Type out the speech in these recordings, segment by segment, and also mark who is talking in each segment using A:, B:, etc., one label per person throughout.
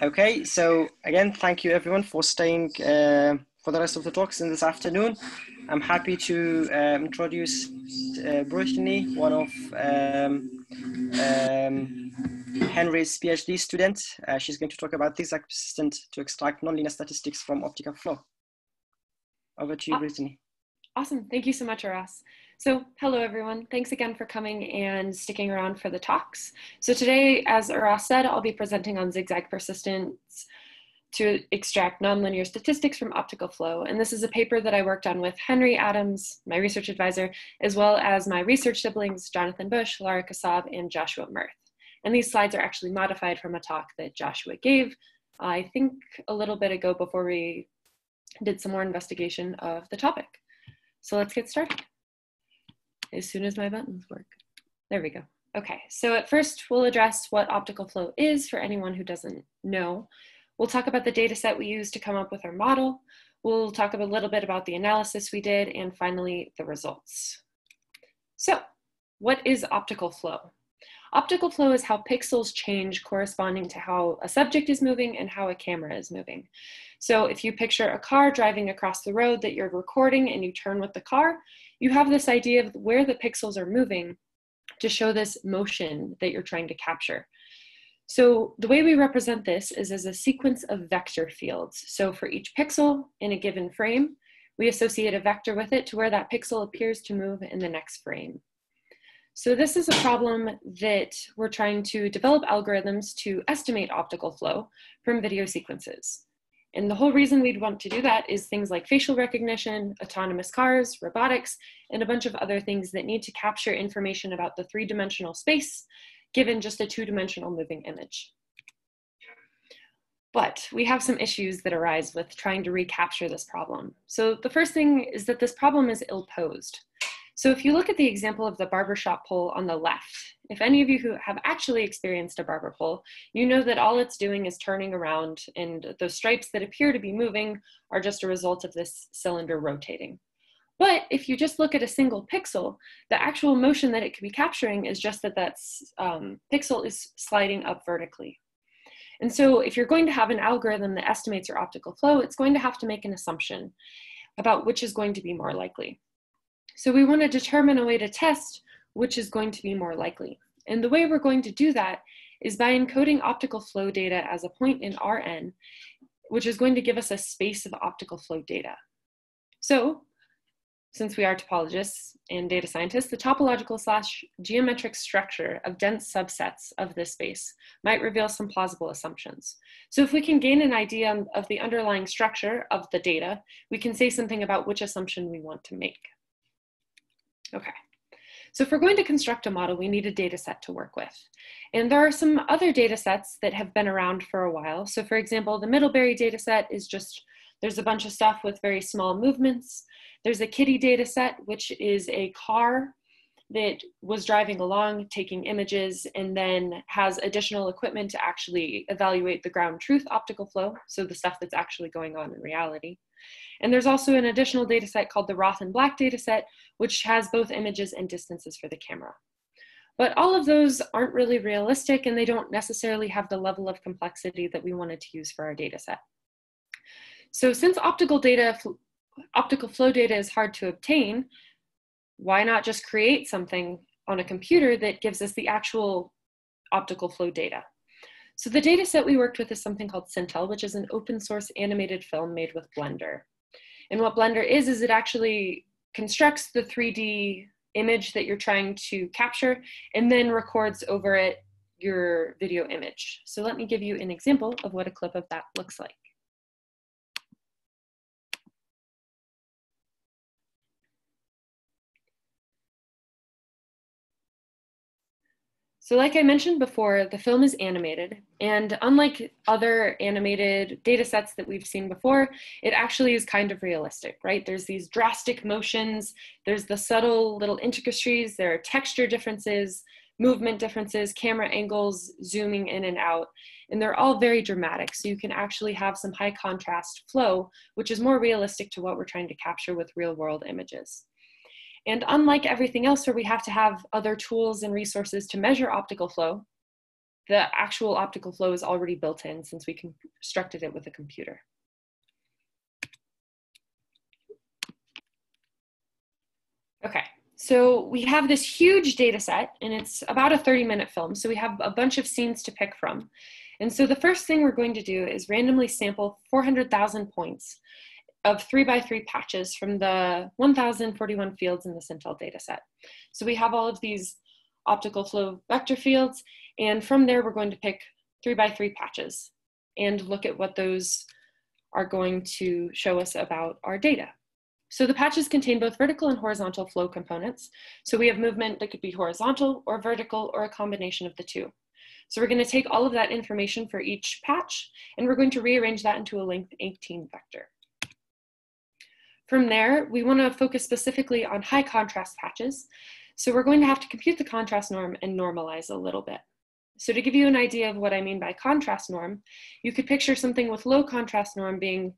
A: Okay, so again, thank you everyone for staying uh, for the rest of the talks in this afternoon. I'm happy to um, introduce uh, Brittany, one of um, um, Henry's PhD students. Uh, she's going to talk about this assistant to extract nonlinear statistics from optical flow. Over to you, oh, Brittany.
B: Awesome, thank you so much, Aras. So hello everyone, thanks again for coming and sticking around for the talks. So today, as Aras said, I'll be presenting on zigzag persistence to extract nonlinear statistics from optical flow. And this is a paper that I worked on with Henry Adams, my research advisor, as well as my research siblings, Jonathan Bush, Lara Kassab, and Joshua Mirth. And these slides are actually modified from a talk that Joshua gave, I think a little bit ago before we did some more investigation of the topic. So let's get started as soon as my buttons work. There we go. Okay, so at first we'll address what optical flow is for anyone who doesn't know. We'll talk about the data set we used to come up with our model. We'll talk a little bit about the analysis we did, and finally, the results. So, what is optical flow? Optical flow is how pixels change corresponding to how a subject is moving and how a camera is moving. So if you picture a car driving across the road that you're recording and you turn with the car, you have this idea of where the pixels are moving to show this motion that you're trying to capture. So the way we represent this is as a sequence of vector fields. So for each pixel in a given frame, we associate a vector with it to where that pixel appears to move in the next frame. So this is a problem that we're trying to develop algorithms to estimate optical flow from video sequences. And the whole reason we'd want to do that is things like facial recognition, autonomous cars, robotics, and a bunch of other things that need to capture information about the three-dimensional space given just a two-dimensional moving image. But we have some issues that arise with trying to recapture this problem. So the first thing is that this problem is ill-posed. So if you look at the example of the barbershop pole on the left, if any of you who have actually experienced a barber pole, you know that all it's doing is turning around and those stripes that appear to be moving are just a result of this cylinder rotating. But if you just look at a single pixel, the actual motion that it could be capturing is just that that um, pixel is sliding up vertically. And so if you're going to have an algorithm that estimates your optical flow, it's going to have to make an assumption about which is going to be more likely. So we want to determine a way to test which is going to be more likely. And the way we're going to do that is by encoding optical flow data as a point in Rn, which is going to give us a space of optical flow data. So since we are topologists and data scientists, the topological slash geometric structure of dense subsets of this space might reveal some plausible assumptions. So if we can gain an idea of the underlying structure of the data, we can say something about which assumption we want to make. Okay, so if we're going to construct a model, we need a data set to work with. And there are some other data sets that have been around for a while. So for example, the Middlebury data set is just, there's a bunch of stuff with very small movements. There's a KITTI data set, which is a car that was driving along, taking images, and then has additional equipment to actually evaluate the ground truth optical flow, so the stuff that's actually going on in reality. And there's also an additional data set called the Roth and Black data set, which has both images and distances for the camera. But all of those aren't really realistic and they don't necessarily have the level of complexity that we wanted to use for our data set. So since optical data, optical flow data is hard to obtain, why not just create something on a computer that gives us the actual optical flow data? So the data set we worked with is something called Sintel, which is an open source animated film made with Blender. And what Blender is, is it actually constructs the 3D image that you're trying to capture and then records over it your video image. So let me give you an example of what a clip of that looks like. So like I mentioned before, the film is animated, and unlike other animated data sets that we've seen before, it actually is kind of realistic, right? There's these drastic motions, there's the subtle little intricacies, there are texture differences, movement differences, camera angles, zooming in and out, and they're all very dramatic. So you can actually have some high contrast flow, which is more realistic to what we're trying to capture with real world images. And unlike everything else where we have to have other tools and resources to measure optical flow, the actual optical flow is already built in since we constructed it with a computer. Okay, so we have this huge data set and it's about a 30 minute film. So we have a bunch of scenes to pick from. And so the first thing we're going to do is randomly sample 400,000 points of three by three patches from the 1,041 fields in the Sintel dataset. So we have all of these optical flow vector fields, and from there we're going to pick three by three patches and look at what those are going to show us about our data. So the patches contain both vertical and horizontal flow components. So we have movement that could be horizontal or vertical or a combination of the two. So we're going to take all of that information for each patch and we're going to rearrange that into a length 18 vector. From there, we want to focus specifically on high contrast patches. So we're going to have to compute the contrast norm and normalize a little bit. So to give you an idea of what I mean by contrast norm, you could picture something with low contrast norm being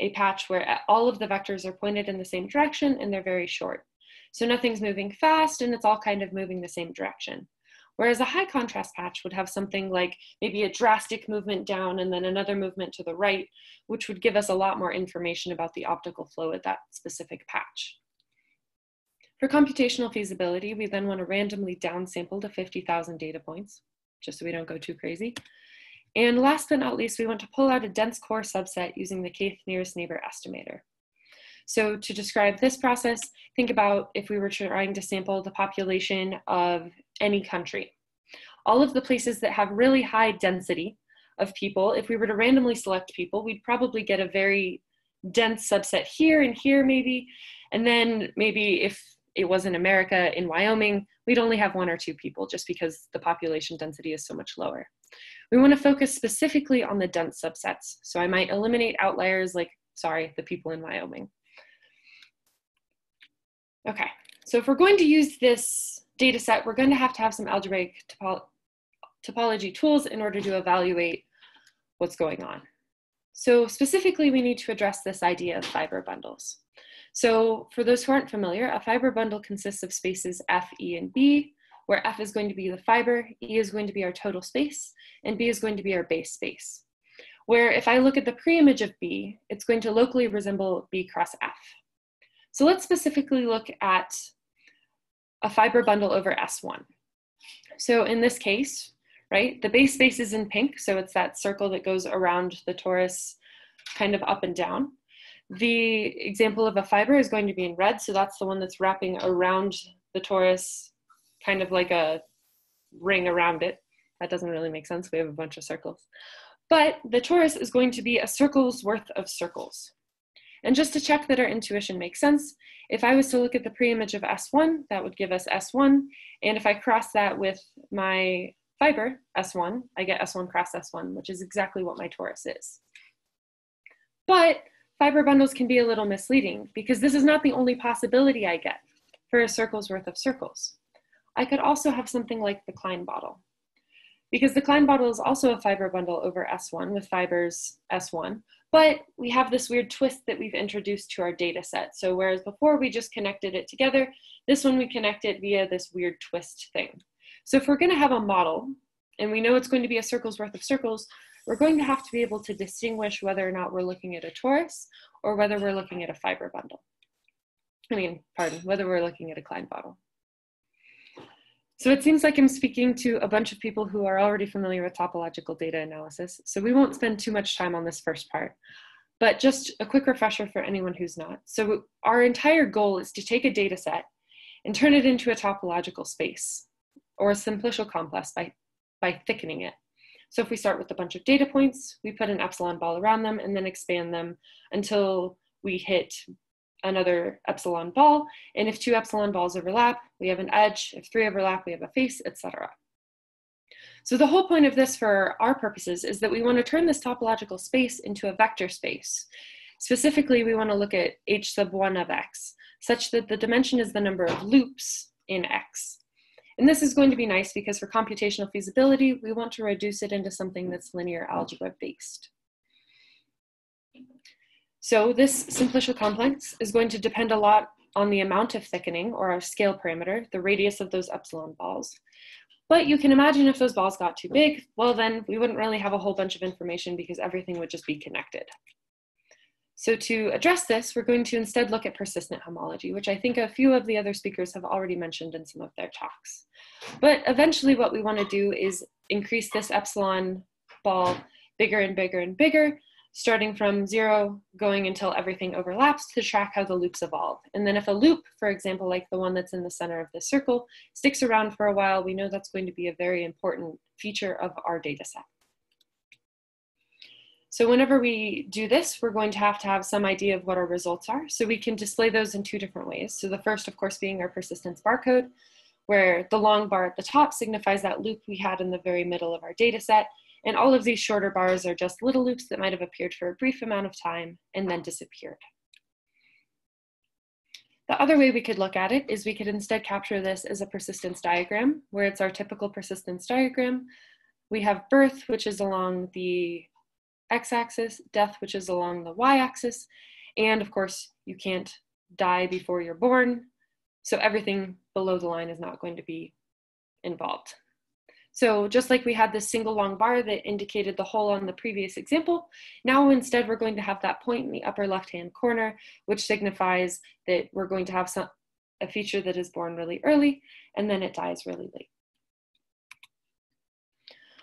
B: a patch where all of the vectors are pointed in the same direction and they're very short. So nothing's moving fast and it's all kind of moving the same direction. Whereas a high contrast patch would have something like maybe a drastic movement down and then another movement to the right, which would give us a lot more information about the optical flow at that specific patch. For computational feasibility, we then want to randomly downsample to 50,000 data points, just so we don't go too crazy. And last but not least, we want to pull out a dense core subset using the kth nearest neighbor estimator. So to describe this process, think about if we were trying to sample the population of any country. All of the places that have really high density of people, if we were to randomly select people, we'd probably get a very dense subset here and here maybe. And then maybe if it was in America, in Wyoming, we'd only have one or two people just because the population density is so much lower. We want to focus specifically on the dense subsets. So I might eliminate outliers like, sorry, the people in Wyoming. Okay, so if we're going to use this data set, we're going to have to have some algebraic topo topology tools in order to evaluate what's going on. So specifically, we need to address this idea of fiber bundles. So for those who aren't familiar, a fiber bundle consists of spaces F, E, and B, where F is going to be the fiber, E is going to be our total space, and B is going to be our base space. Where if I look at the pre-image of B, it's going to locally resemble B cross F. So let's specifically look at a fiber bundle over S1. So in this case, right, the base space is in pink, so it's that circle that goes around the torus kind of up and down. The example of a fiber is going to be in red, so that's the one that's wrapping around the torus, kind of like a ring around it. That doesn't really make sense, we have a bunch of circles. But the torus is going to be a circle's worth of circles. And just to check that our intuition makes sense, if I was to look at the pre-image of S1, that would give us S1. And if I cross that with my fiber, S1, I get S1 cross S1, which is exactly what my torus is. But fiber bundles can be a little misleading because this is not the only possibility I get for a circle's worth of circles. I could also have something like the Klein bottle. Because the Klein bottle is also a fiber bundle over S1 with fibers S1, but we have this weird twist that we've introduced to our data set. So whereas before we just connected it together, this one we connect it via this weird twist thing. So if we're gonna have a model, and we know it's going to be a circle's worth of circles, we're going to have to be able to distinguish whether or not we're looking at a torus or whether we're looking at a fiber bundle. I mean, pardon, whether we're looking at a Klein bottle. So it seems like I'm speaking to a bunch of people who are already familiar with topological data analysis, so we won't spend too much time on this first part. But just a quick refresher for anyone who's not. So our entire goal is to take a data set and turn it into a topological space or a simplicial complex by, by thickening it. So if we start with a bunch of data points, we put an epsilon ball around them and then expand them until we hit another epsilon ball. And if two epsilon balls overlap, we have an edge. If three overlap, we have a face, etc. So the whole point of this for our purposes is that we want to turn this topological space into a vector space. Specifically, we want to look at h sub 1 of x, such that the dimension is the number of loops in x. And this is going to be nice because for computational feasibility, we want to reduce it into something that's linear algebra based. So this simplicial complex is going to depend a lot on the amount of thickening or our scale parameter, the radius of those epsilon balls. But you can imagine if those balls got too big, well then we wouldn't really have a whole bunch of information because everything would just be connected. So to address this, we're going to instead look at persistent homology, which I think a few of the other speakers have already mentioned in some of their talks. But eventually what we wanna do is increase this epsilon ball bigger and bigger and bigger, starting from zero, going until everything overlaps to track how the loops evolve. And then if a loop, for example, like the one that's in the center of the circle, sticks around for a while, we know that's going to be a very important feature of our data set. So whenever we do this, we're going to have to have some idea of what our results are. So we can display those in two different ways. So the first, of course, being our persistence barcode, where the long bar at the top signifies that loop we had in the very middle of our data set. And all of these shorter bars are just little loops that might have appeared for a brief amount of time and then disappeared. The other way we could look at it is we could instead capture this as a persistence diagram, where it's our typical persistence diagram. We have birth, which is along the x-axis, death, which is along the y-axis, and of course, you can't die before you're born, so everything below the line is not going to be involved. So just like we had this single long bar that indicated the hole on the previous example, now instead we're going to have that point in the upper left-hand corner, which signifies that we're going to have some, a feature that is born really early and then it dies really late.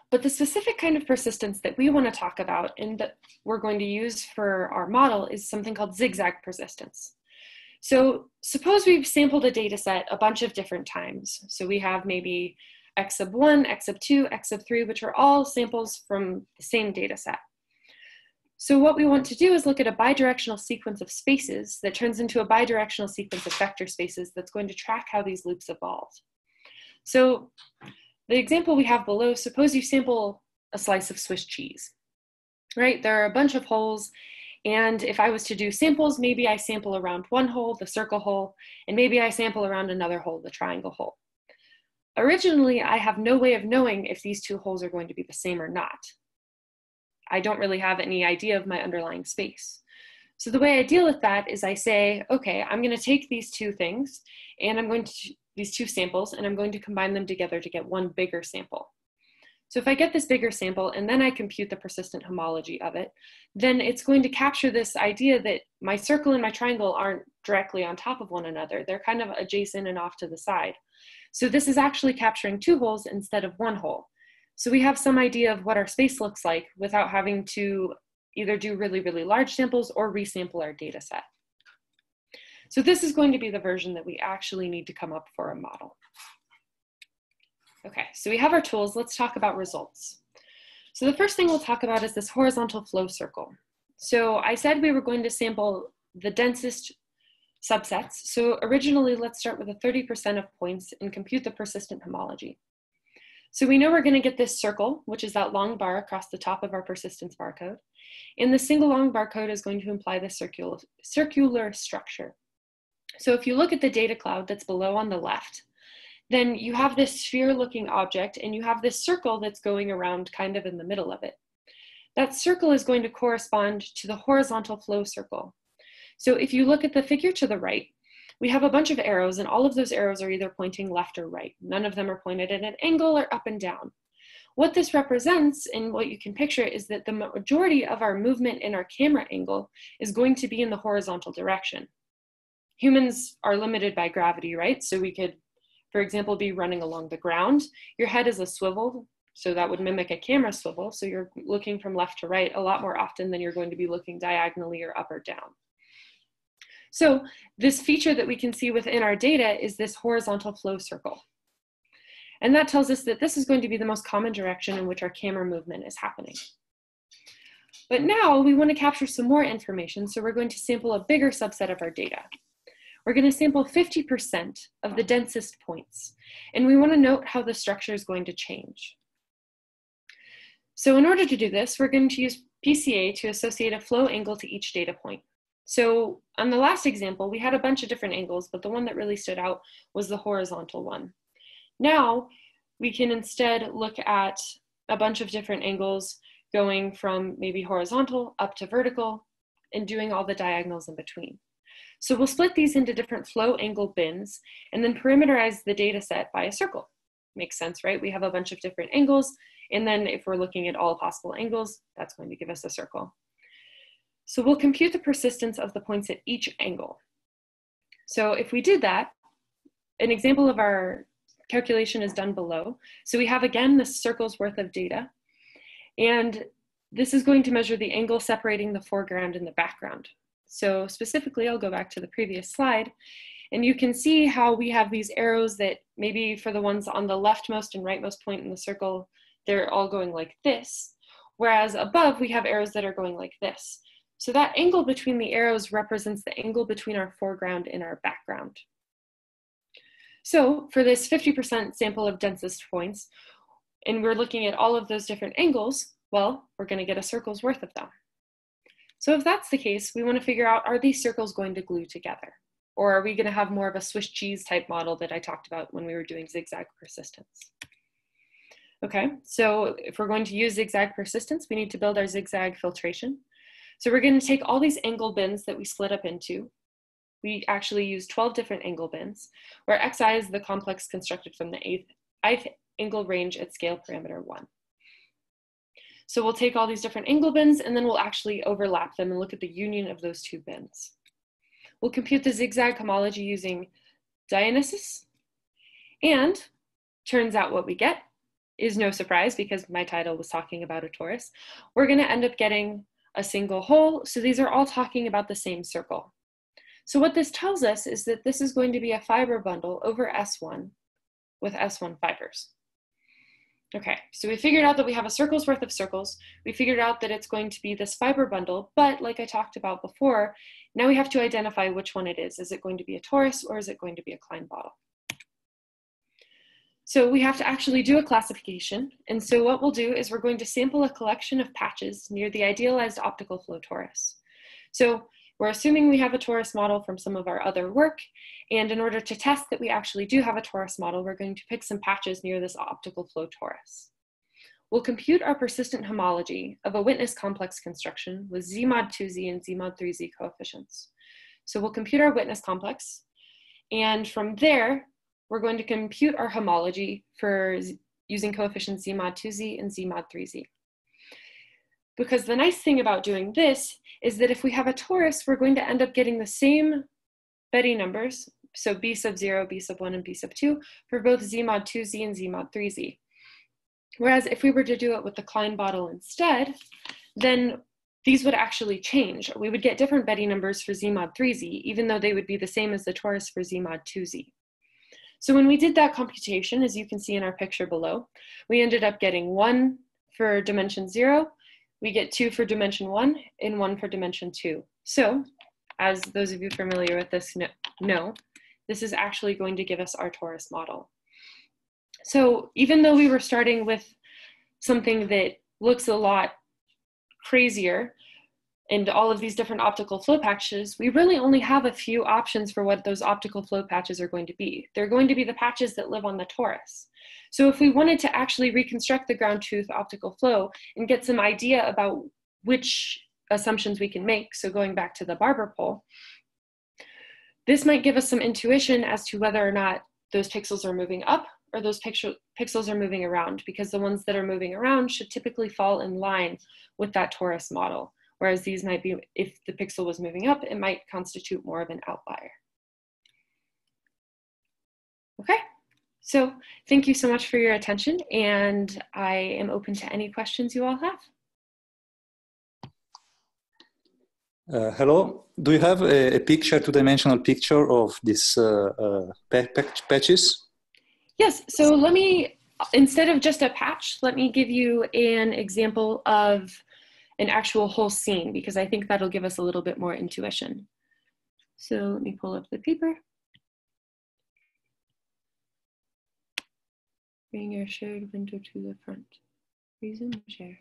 B: But the specific kind of persistence that we want to talk about and that we're going to use for our model is something called zigzag persistence. So suppose we've sampled a data set a bunch of different times. So we have maybe X sub 1, X sub 2, X sub 3, which are all samples from the same data set. So what we want to do is look at a bidirectional sequence of spaces that turns into a bidirectional sequence of vector spaces that's going to track how these loops evolve. So the example we have below, suppose you sample a slice of Swiss cheese, right? There are a bunch of holes and if I was to do samples, maybe I sample around one hole, the circle hole, and maybe I sample around another hole, the triangle hole. Originally, I have no way of knowing if these two holes are going to be the same or not. I don't really have any idea of my underlying space. So the way I deal with that is I say, okay, I'm gonna take these two things and I'm going to these two samples and I'm going to combine them together to get one bigger sample. So if I get this bigger sample and then I compute the persistent homology of it, then it's going to capture this idea that my circle and my triangle aren't directly on top of one another. They're kind of adjacent and off to the side. So this is actually capturing two holes instead of one hole. So we have some idea of what our space looks like without having to either do really, really large samples or resample our data set. So this is going to be the version that we actually need to come up for a model. Okay, so we have our tools. Let's talk about results. So the first thing we'll talk about is this horizontal flow circle. So I said we were going to sample the densest subsets. So originally, let's start with a 30% of points and compute the persistent homology. So we know we're going to get this circle, which is that long bar across the top of our persistence barcode. And the single long barcode is going to imply the circular, circular structure. So if you look at the data cloud that's below on the left, then you have this sphere looking object and you have this circle that's going around kind of in the middle of it. That circle is going to correspond to the horizontal flow circle. So if you look at the figure to the right, we have a bunch of arrows and all of those arrows are either pointing left or right. None of them are pointed at an angle or up and down. What this represents and what you can picture is that the majority of our movement in our camera angle is going to be in the horizontal direction humans are limited by gravity, right? So we could, for example, be running along the ground. Your head is a swivel, so that would mimic a camera swivel. So you're looking from left to right a lot more often than you're going to be looking diagonally or up or down. So this feature that we can see within our data is this horizontal flow circle. And that tells us that this is going to be the most common direction in which our camera movement is happening. But now we want to capture some more information, so we're going to sample a bigger subset of our data we're going to sample 50% of the densest points, and we want to note how the structure is going to change. So in order to do this, we're going to use PCA to associate a flow angle to each data point. So on the last example, we had a bunch of different angles, but the one that really stood out was the horizontal one. Now, we can instead look at a bunch of different angles going from maybe horizontal up to vertical and doing all the diagonals in between. So we'll split these into different flow angle bins and then parameterize the data set by a circle. makes sense, right? We have a bunch of different angles, and then if we're looking at all possible angles, that's going to give us a circle. So we'll compute the persistence of the points at each angle. So if we did that, an example of our calculation is done below. So we have again the circle's worth of data. And this is going to measure the angle separating the foreground and the background. So specifically, I'll go back to the previous slide. And you can see how we have these arrows that maybe for the ones on the leftmost and rightmost point in the circle, they're all going like this. Whereas above, we have arrows that are going like this. So that angle between the arrows represents the angle between our foreground and our background. So for this 50% sample of densest points, and we're looking at all of those different angles, well, we're gonna get a circle's worth of them. So if that's the case, we wanna figure out, are these circles going to glue together? Or are we gonna have more of a Swiss cheese type model that I talked about when we were doing zigzag persistence? Okay, so if we're going to use zigzag persistence, we need to build our zigzag filtration. So we're gonna take all these angle bins that we split up into, we actually use 12 different angle bins, where xi is the complex constructed from the eighth, ith angle range at scale parameter one. So we'll take all these different angle bins and then we'll actually overlap them and look at the union of those two bins. We'll compute the zigzag homology using Dionysus, and turns out what we get is no surprise because my title was talking about a torus. We're gonna end up getting a single hole, so these are all talking about the same circle. So what this tells us is that this is going to be a fiber bundle over S1 with S1 fibers. Okay, so we figured out that we have a circle's worth of circles. We figured out that it's going to be this fiber bundle, but like I talked about before, now we have to identify which one it is. Is it going to be a torus or is it going to be a Klein bottle? So we have to actually do a classification. And so what we'll do is we're going to sample a collection of patches near the idealized optical flow torus. So we're assuming we have a torus model from some of our other work, and in order to test that we actually do have a torus model, we're going to pick some patches near this optical flow torus. We'll compute our persistent homology of a witness complex construction with Z mod 2Z and Z mod 3Z coefficients. So we'll compute our witness complex, and from there, we're going to compute our homology for using coefficients Z mod 2Z and Z mod 3Z. Because the nice thing about doing this is that if we have a torus, we're going to end up getting the same Betti numbers, so B sub 0, B sub 1, and B sub 2, for both Z mod 2Z and Z mod 3Z. Whereas if we were to do it with the Klein bottle instead, then these would actually change. We would get different Betti numbers for Z mod 3Z, even though they would be the same as the torus for Z mod 2Z. So when we did that computation, as you can see in our picture below, we ended up getting one for dimension zero, we get two for dimension one and one for dimension two. So as those of you familiar with this know, this is actually going to give us our torus model. So even though we were starting with something that looks a lot crazier, and all of these different optical flow patches, we really only have a few options for what those optical flow patches are going to be. They're going to be the patches that live on the torus. So if we wanted to actually reconstruct the ground truth optical flow and get some idea about which assumptions we can make, so going back to the Barber pole, this might give us some intuition as to whether or not those pixels are moving up or those pixel, pixels are moving around because the ones that are moving around should typically fall in line with that torus model whereas these might be, if the pixel was moving up, it might constitute more of an outlier. Okay, so thank you so much for your attention and I am open to any questions you all have.
C: Uh, hello, do you have a, a picture, two-dimensional picture of these uh, uh, patches?
B: Yes, so let me, instead of just a patch, let me give you an example of an actual whole scene because I think that'll give us a little bit more intuition. So let me pull up the paper. Bring your shared window to the front. Resume share.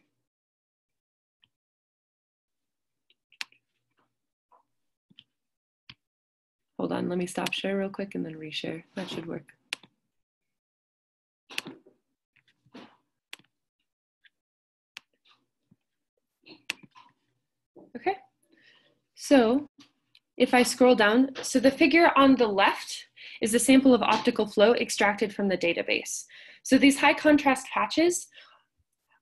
B: Hold on, let me stop share real quick and then reshare. That should work. Okay, so if I scroll down, so the figure on the left is a sample of optical flow extracted from the database. So these high contrast patches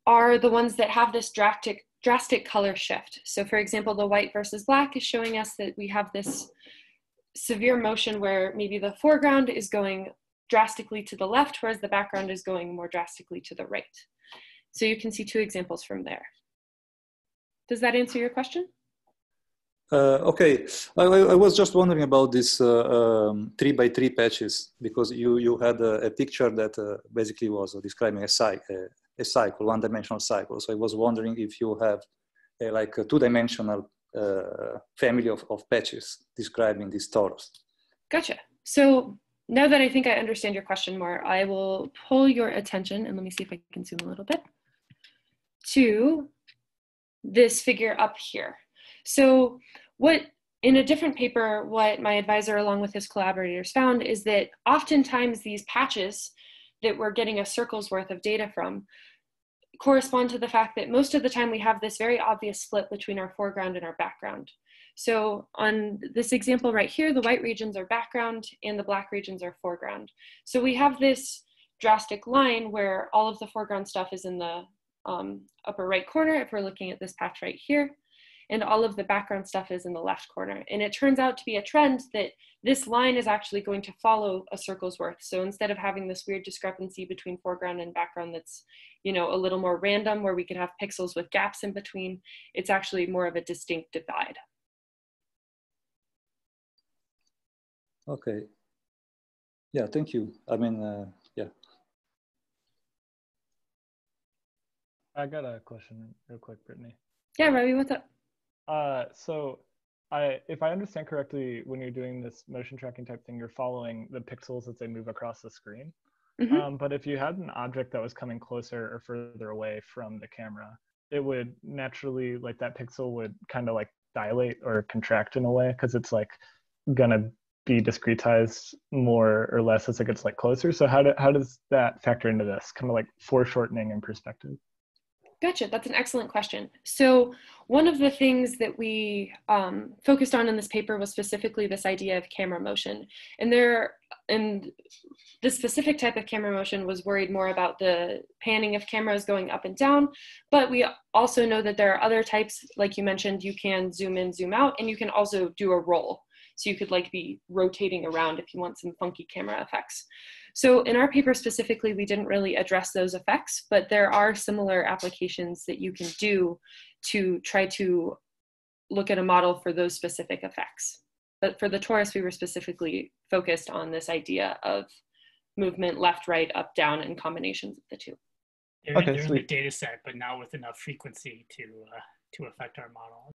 B: are the ones that have this drastic, drastic color shift. So for example, the white versus black is showing us that we have this severe motion where maybe the foreground is going drastically to the left, whereas the background is going more drastically to the right. So you can see two examples from there. Does that answer your question?
C: Uh, okay, I, I, was just wondering about these uh, um, three by three patches because you you had a, a picture that uh, basically was describing a cycle, a, cycle, one-dimensional cycle. So I was wondering if you have a, like a two-dimensional uh, family of, of patches describing this torus.
B: Gotcha. So now that I think I understand your question more, I will pull your attention and let me see if I can zoom a little bit to this figure up here. So what in a different paper, what my advisor along with his collaborators found is that oftentimes these patches that we're getting a circle's worth of data from correspond to the fact that most of the time we have this very obvious split between our foreground and our background. So on this example right here, the white regions are background and the black regions are foreground. So we have this drastic line where all of the foreground stuff is in the um, upper right corner if we're looking at this patch right here and all of the background stuff is in the left corner. And it turns out to be a trend that this line is actually going to follow a circle's worth. So instead of having this weird discrepancy between foreground and background that's, you know, a little more random where we could have pixels with gaps in between, it's actually more of a distinct divide.
C: Okay. Yeah, thank you. I mean, uh, yeah.
D: I got a question real quick, Brittany.
B: Yeah, Ravi, what's up?
D: Uh, so I, if I understand correctly, when you're doing this motion tracking type thing, you're following the pixels as they move across the screen. Mm-hmm. Um, but if you had an object that was coming closer or further away from the camera, it would naturally, like that pixel would kind of like dilate or contract in a way because it's like gonna be discretized more or less as it gets like closer. So how do, how does that factor into this kind of like foreshortening in perspective?
B: Gotcha. That's an excellent question. So one of the things that we um, focused on in this paper was specifically this idea of camera motion. And there, and the specific type of camera motion was worried more about the panning of cameras going up and down. But we also know that there are other types, like you mentioned, you can zoom in, zoom out, and you can also do a roll. So you could like be rotating around if you want some funky camera effects. So in our paper specifically, we didn't really address those effects, but there are similar applications that you can do to try to look at a model for those specific effects. But for the torus, we were specifically focused on this idea of movement left, right, up, down, and combinations of the two.
E: They're, okay, they're in the data set, but now with enough frequency to uh, to affect our model.